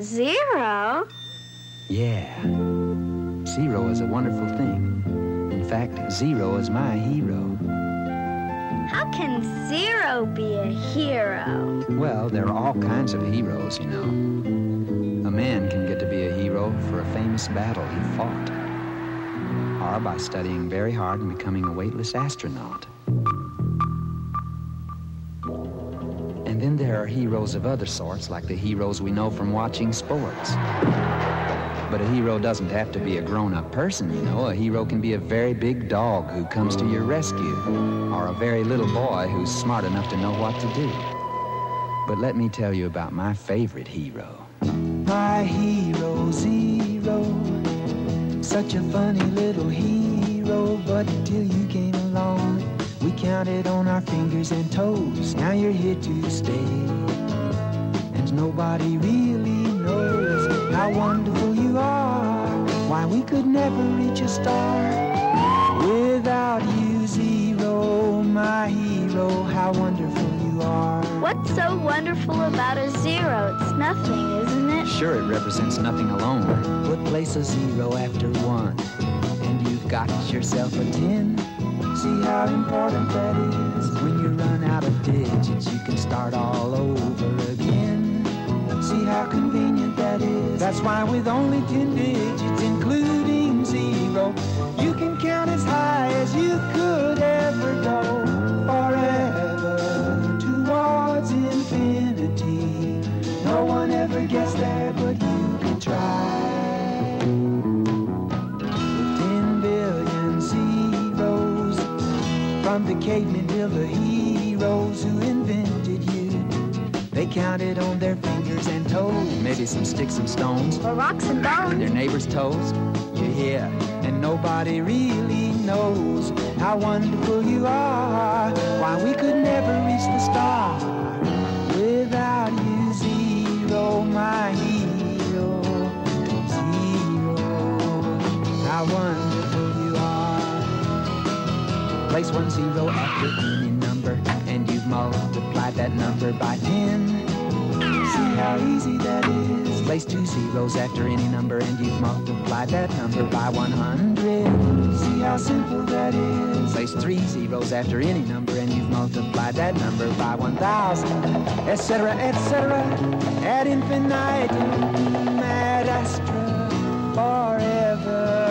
Zero? Yeah. Zero is a wonderful thing. In fact, Zero is my hero. How can Zero be a hero? Well, there are all kinds of heroes, you know. A man can get to be a hero for a famous battle he fought, or by studying very hard and becoming a weightless astronaut. There are heroes of other sorts, like the heroes we know from watching sports. But a hero doesn't have to be a grown up person, you know. A hero can be a very big dog who comes to your rescue, or a very little boy who's smart enough to know what to do. But let me tell you about my favorite hero. My hero, Zero. Such a funny little hero, but till you came along, counted on our fingers and toes. Now you're here to stay. And nobody really knows how wonderful you are. Why we could never reach a star without you, Zero, my hero. How wonderful you are. What's so wonderful about a zero? It's nothing, isn't it? Sure, it represents nothing alone. But place a zero after one, and you've got yourself a ten. See how important digits, you can start all over again. See how convenient that is. That's why with only ten digits, including zero, you can count as high as you could ever go. Forever towards infinity. No one ever gets there, but you can try. Ten billion zeros from the cavemen till the heroes who invented you. They counted on their fingers and toes, maybe some sticks and stones, Or rocks and bones. their neighbor's toes. You're here, and nobody really knows how wonderful you are. Why we could never reach the star without you, Zero, my hero. Zero, how wonderful you are. Place one zero after any you've multiplied that number by ten. See how easy that is. Place two zeros after any number, and you've multiplied that number by 100. See how simple that is. Place three zeros after any number, and you've multiplied that number by 1,000, etc., etc. Ad infinitum, ad astra, forever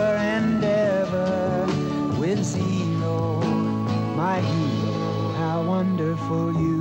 wonderful you